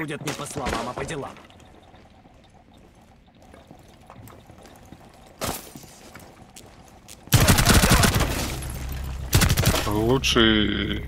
Судят не по словам, а по делам. Лучший